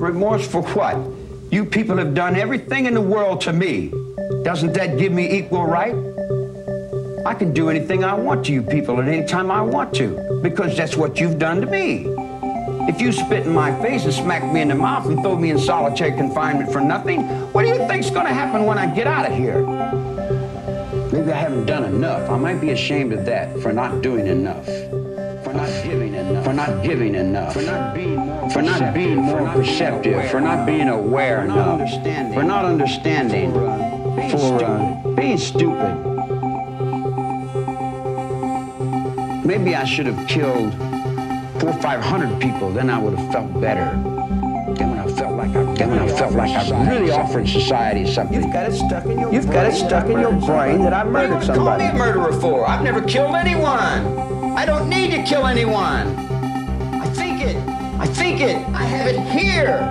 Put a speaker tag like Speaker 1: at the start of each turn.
Speaker 1: Remorse for what? You people have done everything in the world to me. Doesn't that give me equal right? I can do anything I want to you people at any time I want to, because that's what you've done to me. If you spit in my face and smack me in the mouth and throw me in solitary confinement for nothing, what do you think's gonna happen when I get out of here? Maybe I haven't done enough. I might be ashamed of that for not doing enough. For not giving enough. For not giving enough. For not being more for not being more perceptive. For not being aware enough. For not understanding. For uh, being stupid. Maybe I should have killed four or five hundred people. Then I would have felt better. I felt like I, then I felt like I really offered society something.
Speaker 2: You've got it stuck in your
Speaker 1: You've
Speaker 2: brain
Speaker 1: got it stuck in your brain that I
Speaker 2: What do you
Speaker 1: murdered somebody.
Speaker 2: Call me a murderer for? I've never killed anyone. I don't need to kill anyone. I think it. I think it. I have it here.